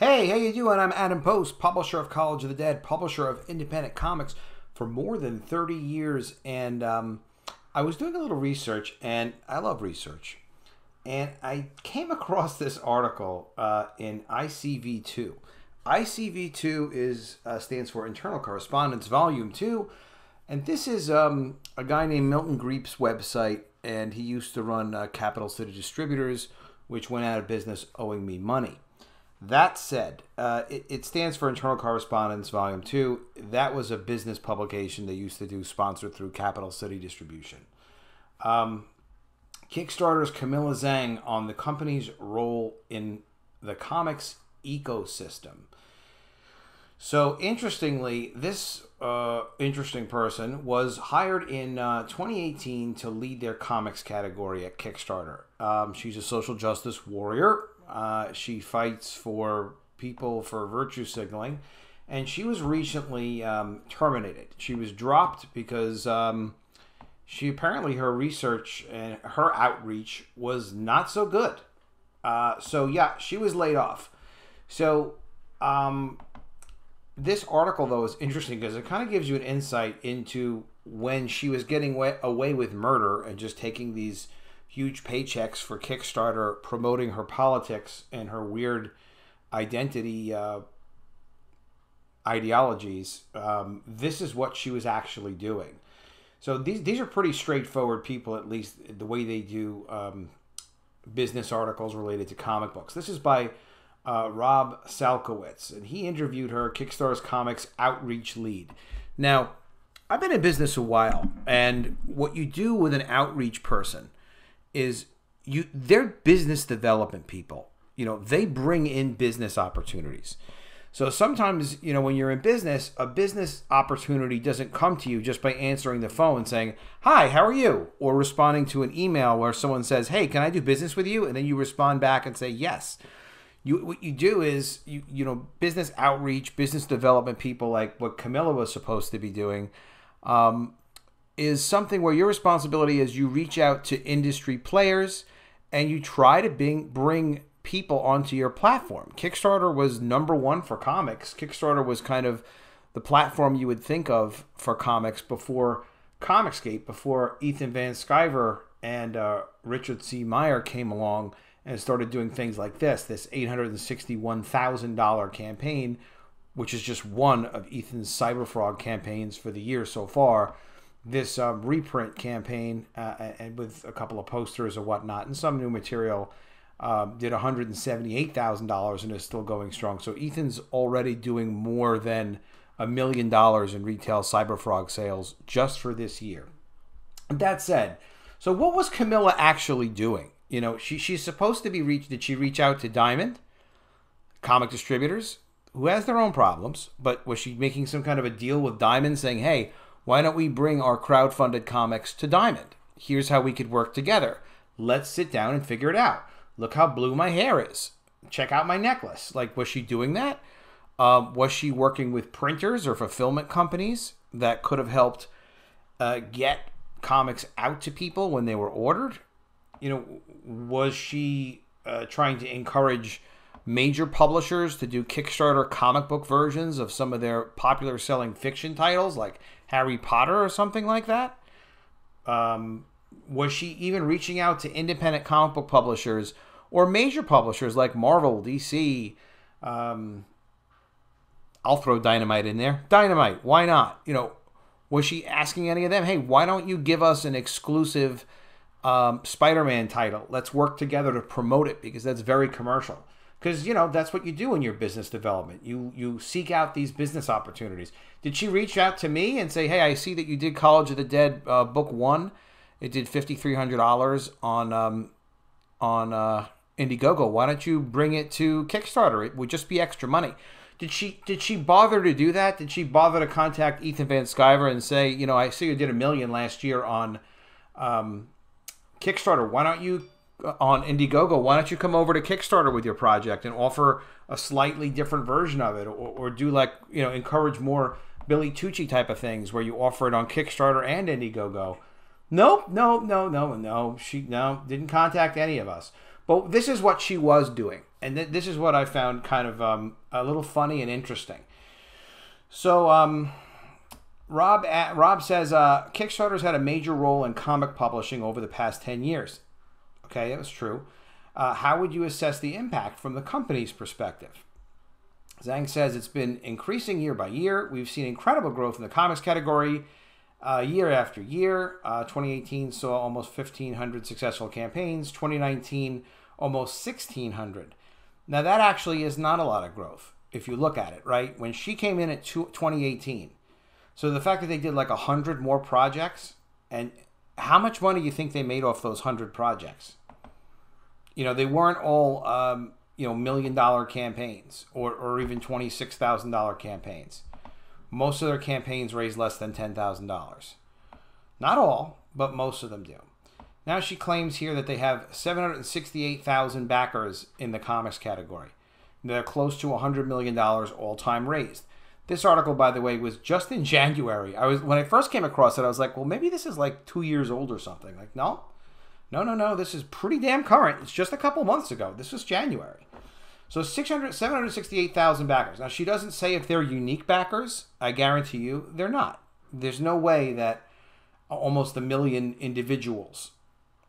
Hey, how you doing? I'm Adam Post, publisher of College of the Dead, publisher of independent comics for more than 30 years. And um, I was doing a little research, and I love research. And I came across this article uh, in ICV2. ICV2 is uh, stands for Internal Correspondence Volume 2. And this is um, a guy named Milton Griepp's website, and he used to run uh, Capital City Distributors, which went out of business owing me money. That said, uh, it, it, stands for Internal Correspondence Volume 2. That was a business publication they used to do, sponsored through Capital City Distribution. Um, Kickstarter's Camilla Zhang on the company's role in the comics ecosystem. So, interestingly, this uh, interesting person was hired in uh, 2018 to lead their comics category at Kickstarter. Um, she's a social justice warrior uh, she fights for people for virtue signaling, and she was recently um, terminated. She was dropped because um, she apparently her research and her outreach was not so good. Uh, so yeah, she was laid off. So um, this article though is interesting because it kind of gives you an insight into when she was getting away with murder and just taking these huge paychecks for Kickstarter promoting her politics and her weird identity uh, ideologies. Um, this is what she was actually doing. So these these are pretty straightforward people, at least the way they do um, business articles related to comic books. This is by uh, Rob Salkowitz, and he interviewed her, Kickstarter's comics outreach lead. Now, I've been in business a while, and what you do with an outreach person is you they're business development people. You know, they bring in business opportunities. So sometimes, you know, when you're in business, a business opportunity doesn't come to you just by answering the phone saying, "Hi, how are you?" or responding to an email where someone says, "Hey, can I do business with you?" and then you respond back and say, "Yes." You what you do is you you know, business outreach, business development people like what Camilla was supposed to be doing. Um, is something where your responsibility is you reach out to industry players and you try to bring, bring people onto your platform. Kickstarter was number one for comics. Kickstarter was kind of the platform you would think of for comics before Comicsgate, before Ethan Van Sciver and uh, Richard C. Meyer came along and started doing things like this this $861,000 campaign, which is just one of Ethan's Cyberfrog campaigns for the year so far this um, reprint campaign uh, and with a couple of posters or whatnot and some new material um, did $178,000 and is still going strong. So Ethan's already doing more than a million dollars in retail Cyberfrog sales just for this year. That said, so what was Camilla actually doing? You know, she, she's supposed to be reached. Did she reach out to Diamond, comic distributors, who has their own problems? But was she making some kind of a deal with Diamond saying, hey, why don't we bring our crowd-funded comics to Diamond? Here's how we could work together. Let's sit down and figure it out. Look how blue my hair is. Check out my necklace. Like, was she doing that? Uh, was she working with printers or fulfillment companies that could have helped uh, get comics out to people when they were ordered? You know, was she uh, trying to encourage major publishers to do Kickstarter comic book versions of some of their popular selling fiction titles like Harry Potter or something like that? Um, was she even reaching out to independent comic book publishers or major publishers like Marvel, DC? Um, I'll throw Dynamite in there. Dynamite, why not? You know, Was she asking any of them, hey, why don't you give us an exclusive um, Spider Man title? Let's work together to promote it because that's very commercial. Because, you know, that's what you do in your business development. You, you seek out these business opportunities. Did she reach out to me and say, hey, I see that you did College of the Dead uh, book one? It did $5,300 on, um, on uh, Indiegogo. Why don't you bring it to Kickstarter? It would just be extra money. Did she did she bother to do that? Did she bother to contact Ethan Van Sciver and say, you know, I see you did a million last year on um, Kickstarter. Why don't you on Indiegogo? Why don't you come over to Kickstarter with your project and offer a slightly different version of it, or, or do like you know encourage more Billy Tucci type of things where you offer it on Kickstarter and Indiegogo? Nope, no, no, no, no. She no didn't contact any of us. But this is what she was doing and th- this is what I found kind of um, a little funny and interesting. So, um, Rob at, Rob says uh, Kickstarter's had a major role in comic publishing over the past ten years. Okay, that was true. Uh, how would you assess the impact from the company's perspective? Zhang says it's been increasing year by year. We've seen incredible growth in the comics category uh, year after year. Uh, 2018 saw almost 1,500 successful campaigns. 2019, almost 1,600. Now, that actually is not a lot of growth if you look at it, right? When she came in at 2018, so the fact that they did like 100 more projects, and how much money you think they made off those 100 projects? You know, they weren't all, um, you know, million dollar campaigns or, or even $26,000 campaigns. Most of their campaigns raised less than $10,000. Not all, but most of them do. Now she claims here that they have 768,000 backers in the comics category. They're close to $100 million all time raised. This article, by the way, was just in January. I was when I first came across it, I was like, well, maybe this is like two years old or something. Like, no, no, no, no. This is pretty damn current. It's just a couple months ago. This was January. So 600, 768,000 backers. Now, she doesn't say if they're unique backers. I guarantee you they're not. There's no way that almost a million individuals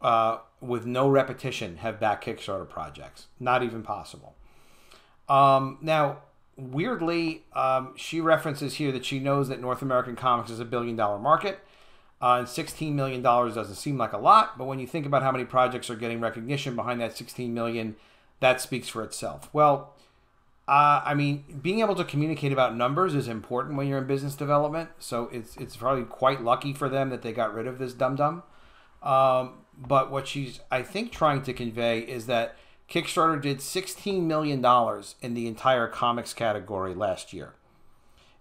uh, with no repetition have back Kickstarter projects. Not even possible. Um, now, weirdly, um, she references here that she knows that North American comics is a billion dollar market. Uh, and $16 million doesn't seem like a lot, but when you think about how many projects are getting recognition behind that 16 million, that speaks for itself. Well, uh, I mean, being able to communicate about numbers is important when you're in business development. So it's it's probably quite lucky for them that they got rid of this dum dum. Um, but what she's, I think, trying to convey is that Kickstarter did $16 million in the entire comics category last year.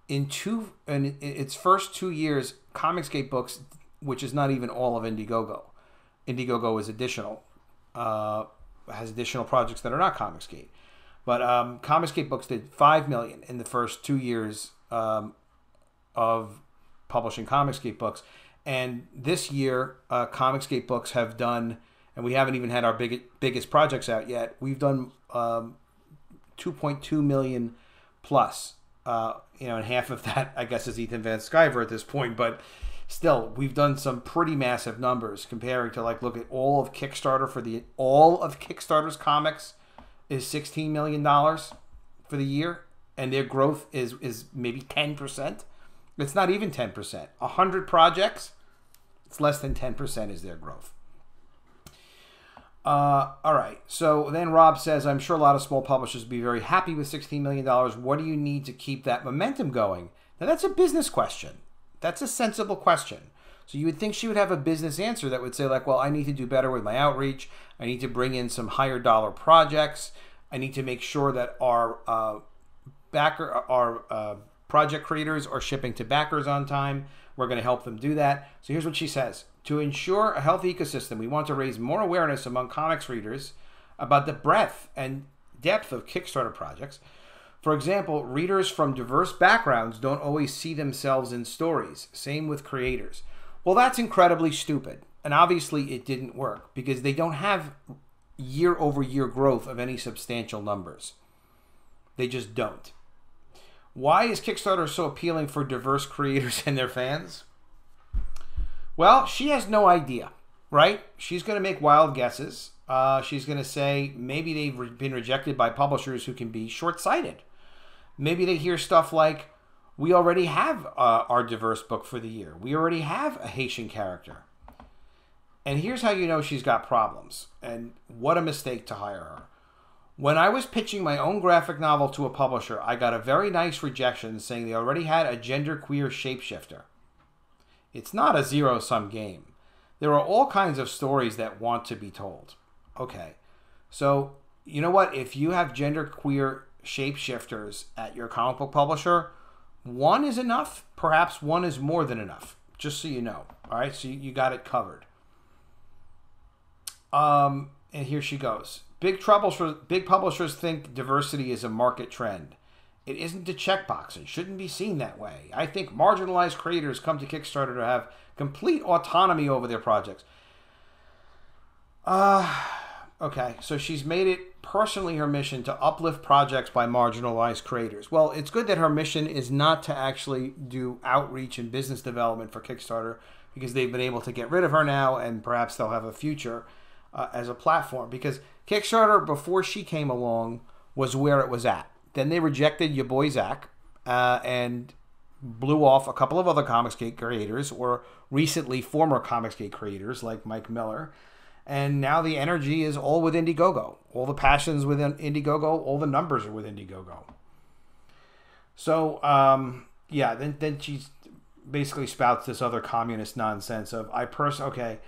In two, in its first two years, Comicsgate Books, which is not even all of Indiegogo, Indiegogo is additional, uh, has additional projects that are not Comicsgate. But um, Comicsgate Books did five million in the first two years um, of publishing Comicsgate books, and this year, uh, Comicsgate books have done, and we haven't even had our big, biggest projects out yet. We've done um, 2.2 million plus. Uh, you know, and half of that, I guess, is Ethan Van Sciver at this point. But still, we've done some pretty massive numbers comparing to like look at all of Kickstarter for the all of Kickstarter's comics is 16 million dollars for the year, and their growth is is maybe 10 percent. It's not even 10%. 100 projects, it's less than 10% is their growth. Uh, all right. So then Rob says, I'm sure a lot of small publishers would be very happy with $16 million. What do you need to keep that momentum going? Now, that's a business question. That's a sensible question. So you would think she would have a business answer that would say, like, well, I need to do better with my outreach. I need to bring in some higher dollar projects. I need to make sure that our uh, backer, our uh, project creators are shipping to backers on time. We're going to help them do that. So here's what she says To ensure a healthy ecosystem, we want to raise more awareness among comics readers about the breadth and depth of Kickstarter projects. For example, readers from diverse backgrounds don't always see themselves in stories. Same with creators. Well, that's incredibly stupid. And obviously, it didn't work because they don't have year over year growth of any substantial numbers. They just don't. Why is Kickstarter so appealing for diverse creators and their fans? Well, she has no idea, right? She's going to make wild guesses. Uh, she's going to say maybe they've re- been rejected by publishers who can be short sighted. Maybe they hear stuff like, We already have uh, our diverse book for the year. We already have a Haitian character. And here's how you know she's got problems. And what a mistake to hire her. When I was pitching my own graphic novel to a publisher, I got a very nice rejection saying they already had a genderqueer shapeshifter. It's not a zero sum game. There are all kinds of stories that want to be told. Okay. So, you know what? If you have genderqueer shapeshifters at your comic book publisher, one is enough. Perhaps one is more than enough. Just so you know. All right. So you, got it covered. Um, and here she goes. Big troubles for big publishers think diversity is a market trend. It isn't a checkbox and shouldn't be seen that way. I think marginalized creators come to Kickstarter to have complete autonomy over their projects. Uh, okay, so she's made it personally her mission to uplift projects by marginalized creators. Well, it's good that her mission is not to actually do outreach and business development for Kickstarter because they've been able to get rid of her now and perhaps they'll have a future uh, as a platform because Kickstarter before she came along was where it was at. Then they rejected your boy Zack uh, and blew off a couple of other Comicsgate creators or recently former Comicsgate creators like Mike Miller. And now the energy is all with Indiegogo. All the passions within Indiegogo, all the numbers are with Indiegogo. So, um, yeah, then, then she basically spouts this other communist nonsense of, I person, okay,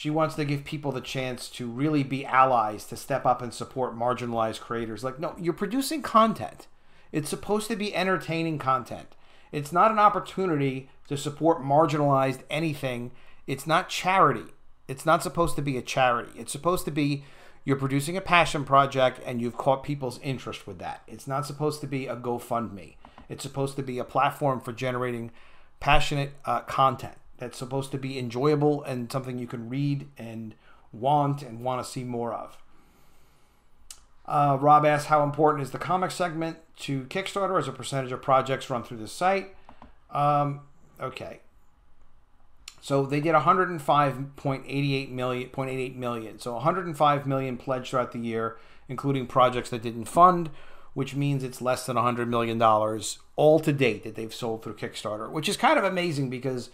she wants to give people the chance to really be allies, to step up and support marginalized creators. Like, no, you're producing content. It's supposed to be entertaining content. It's not an opportunity to support marginalized anything. It's not charity. It's not supposed to be a charity. It's supposed to be you're producing a passion project and you've caught people's interest with that. It's not supposed to be a GoFundMe. It's supposed to be a platform for generating passionate uh, content that's supposed to be enjoyable and something you can read and want and want to see more of. Uh, Rob asks, how important is the comic segment to Kickstarter as a percentage of projects run through the site? Um, okay. So they did 105.88 million, 0.88 million. So 105 million pledged throughout the year, including projects that didn't fund, which means it's less than 100 million dollars all to date that they've sold through Kickstarter, which is kind of amazing because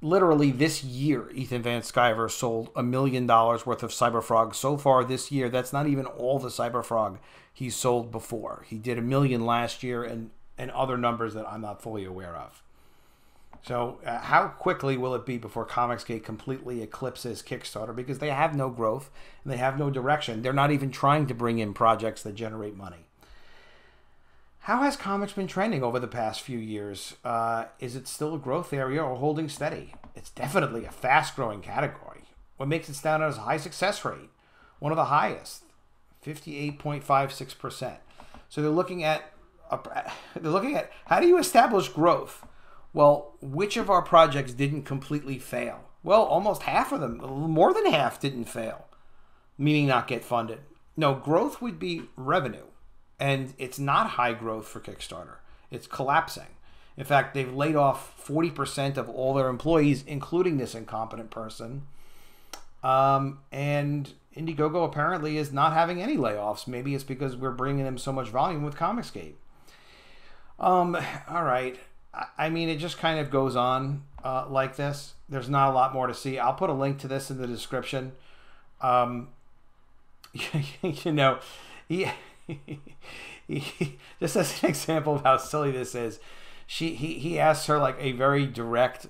literally this year, Ethan Van Sciver sold a million dollars worth of Cyberfrog so far this year. That's not even all the Cyberfrog he's sold before. He did a million last year and, and other numbers that I'm not fully aware of. So, uh, how quickly will it be before Comicsgate completely eclipses Kickstarter? Because they have no growth and they have no direction. They're not even trying to bring in projects that generate money. How has comics been trending over the past few years? Uh, is it still a growth area or holding steady? It's definitely a fast growing category. What makes it stand out is a high success rate, one of the highest, 58.56%. So they're looking at a, they're looking at how do you establish growth? Well, which of our projects didn't completely fail? Well, almost half of them, more than half didn't fail, meaning not get funded. No, growth would be revenue and it's not high growth for Kickstarter. It's collapsing. In fact, they've laid off 40% of all their employees, including this incompetent person. Um, and Indiegogo apparently is not having any layoffs. Maybe it's because we're bringing them so much volume with Comicsgate. Um, all right. I mean, it just kind of goes on uh, like this. There's not a lot more to see. I'll put a link to this in the description. Um, you know, he just as an example of how silly this is, she he, he asks her like a very direct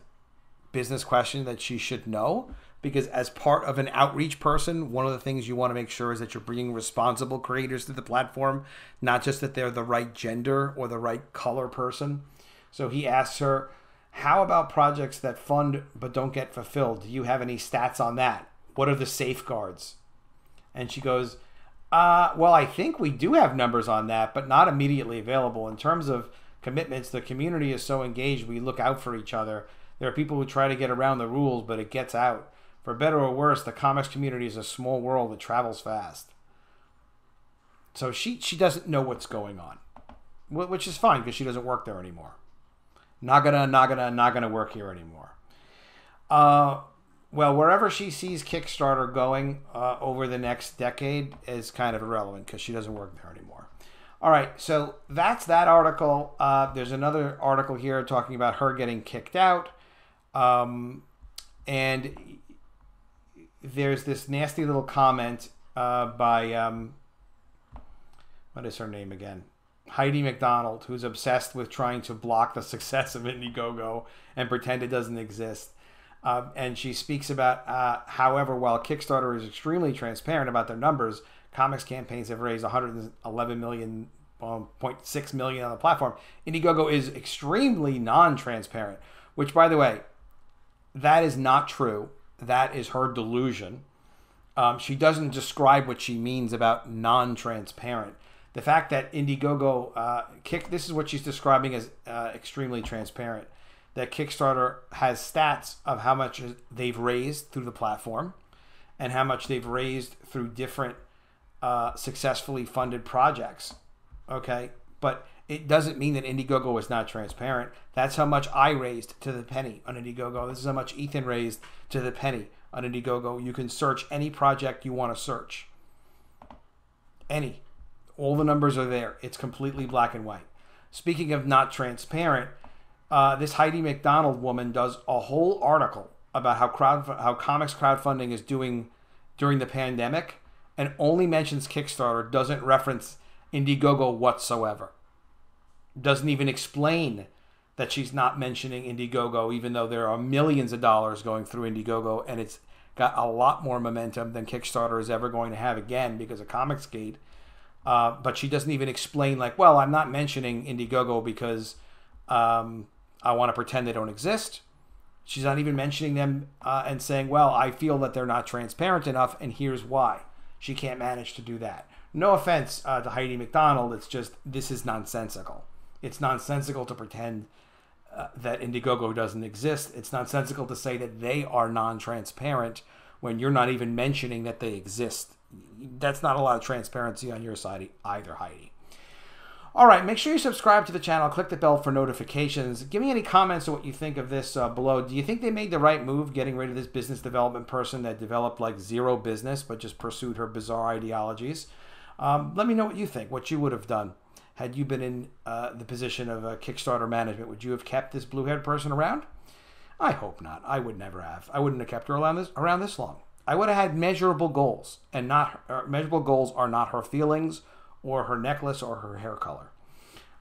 business question that she should know because as part of an outreach person, one of the things you want to make sure is that you're bringing responsible creators to the platform, not just that they're the right gender or the right color person. So he asks her, "How about projects that fund but don't get fulfilled? Do you have any stats on that? What are the safeguards?" And she goes, uh, well, I think we do have numbers on that, but not immediately available. In terms of commitments, the community is so engaged, we look out for each other. There are people who try to get around the rules, but it gets out. For better or worse, the comics community is a small world that travels fast. So she she doesn't know what's going on, which is fine because she doesn't work there anymore. Not gonna, not gonna, not gonna work here anymore. Uh, well, wherever she sees Kickstarter going uh, over the next decade is kind of irrelevant because she doesn't work there anymore. All right, so that's that article. Uh, there's another article here talking about her getting kicked out. Um, and there's this nasty little comment uh, by, um, what is her name again? Heidi MacDonald, who's obsessed with trying to block the success of Indiegogo and pretend it doesn't exist. Uh, and she speaks about, uh, however, while Kickstarter is extremely transparent about their numbers, comics campaigns have raised 111 million, um, 0.6 million on the platform. Indiegogo is extremely non-transparent, which, by the way, that is not true. That is her delusion. Um, she doesn't describe what she means about non-transparent. The fact that Indiegogo uh, kick this is what she's describing as uh, extremely transparent. That Kickstarter has stats of how much they've raised through the platform, and how much they've raised through different uh, successfully funded projects. Okay, but it doesn't mean that Indiegogo is not transparent. That's how much I raised to the penny on Indiegogo. This is how much Ethan raised to the penny on Indiegogo. You can search any project you want to search. Any. All the numbers are there. It's completely black and white. Speaking of not transparent, uh, this Heidi MacDonald woman does a whole article about how crowd how comics crowdfunding is doing during the pandemic, and only mentions Kickstarter, doesn't reference Indiegogo whatsoever. Doesn't even explain that she's not mentioning Indiegogo, even though there are millions of dollars going through Indiegogo, and it's got a lot more momentum than Kickstarter is ever going to have again because of Comicsgate. Uh, but she doesn't even explain, like, well, I'm not mentioning Indiegogo because um, I want to pretend they don't exist. She's not even mentioning them uh, and saying, well, I feel that they're not transparent enough, and here's why. She can't manage to do that. No offense uh, to Heidi MacDonald, it's just this is nonsensical. It's nonsensical to pretend uh, that Indiegogo doesn't exist. It's nonsensical to say that they are non transparent when you're not even mentioning that they exist that's not a lot of transparency on your side either, Heidi. All right, make sure you subscribe to the channel. Click the bell for notifications. Give me any comments on what you think of this uh, below. Do you think they made the right move getting rid of this business development person that developed like zero business but just pursued her bizarre ideologies? Um, let me know what you think, what you would have done had you been in uh, the position of a Kickstarter management. Would you have kept this blue-haired person around? I hope not. I would never have. I wouldn't have kept her around this, around this long. I would have had measurable goals, and not uh, measurable goals are not her feelings or her necklace or her hair color.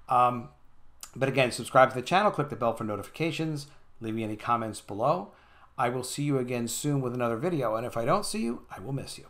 Um, but again, subscribe to the channel, click the bell for notifications, leave me any comments below. I will see you again soon with another video, and if I don't see you, I will miss you.